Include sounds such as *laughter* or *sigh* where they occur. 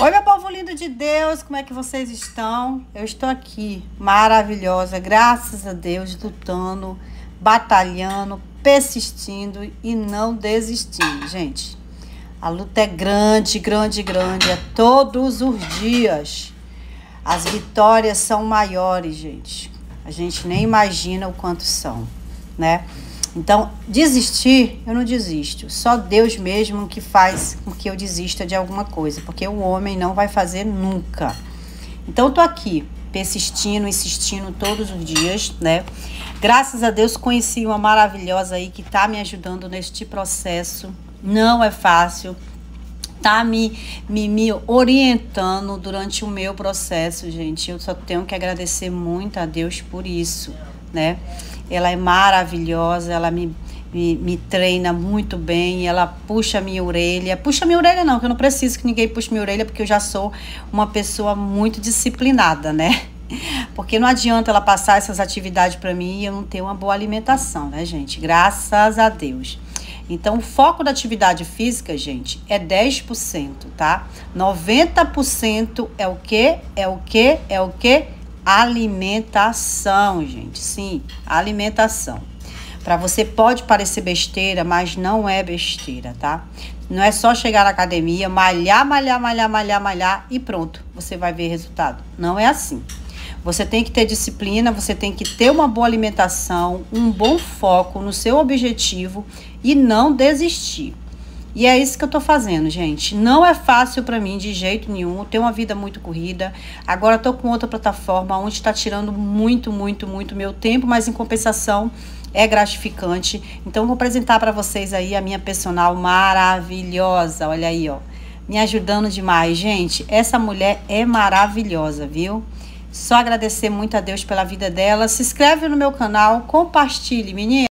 Oi, meu povo lindo de Deus, como é que vocês estão? Eu estou aqui, maravilhosa, graças a Deus, lutando, batalhando, persistindo e não desistindo, gente. A luta é grande, grande, grande, é todos os dias. As vitórias são maiores, gente. A gente nem imagina o quanto são, né? Então, desistir, eu não desisto. Só Deus mesmo que faz com que eu desista de alguma coisa, porque o homem não vai fazer nunca. Então, eu tô aqui, persistindo, insistindo todos os dias, né? Graças a Deus conheci uma maravilhosa aí que tá me ajudando neste processo. Não é fácil. Tá me, me, me orientando durante o meu processo, gente. Eu só tenho que agradecer muito a Deus por isso, né? Ela é maravilhosa, ela me, me, me, treina muito bem, ela puxa minha orelha. Puxa minha orelha não, que eu não preciso que ninguém puxe minha orelha, porque eu já sou uma pessoa muito disciplinada, né? *laughs* Porque não adianta ela passar essas atividades para mim e eu não ter uma boa alimentação, né, gente? Graças a Deus. Então, o foco da atividade física, gente, é 10%, tá? 90% é o quê? É o quê? É o quê? Alimentação, gente. Sim, alimentação. Para você pode parecer besteira, mas não é besteira, tá? Não é só chegar na academia, malhar, malhar, malhar, malhar, malhar e pronto, você vai ver resultado. Não é assim. Você tem que ter disciplina, você tem que ter uma boa alimentação, um bom foco no seu objetivo e não desistir. E é isso que eu tô fazendo, gente. Não é fácil para mim de jeito nenhum. Tenho uma vida muito corrida. Agora tô com outra plataforma onde está tirando muito, muito, muito meu tempo, mas em compensação é gratificante. Então vou apresentar para vocês aí a minha personal maravilhosa. Olha aí, ó. Me ajudando demais, gente. Essa mulher é maravilhosa, viu? Só agradecer muito a Deus pela vida dela. Se inscreve no meu canal, compartilhe, menina.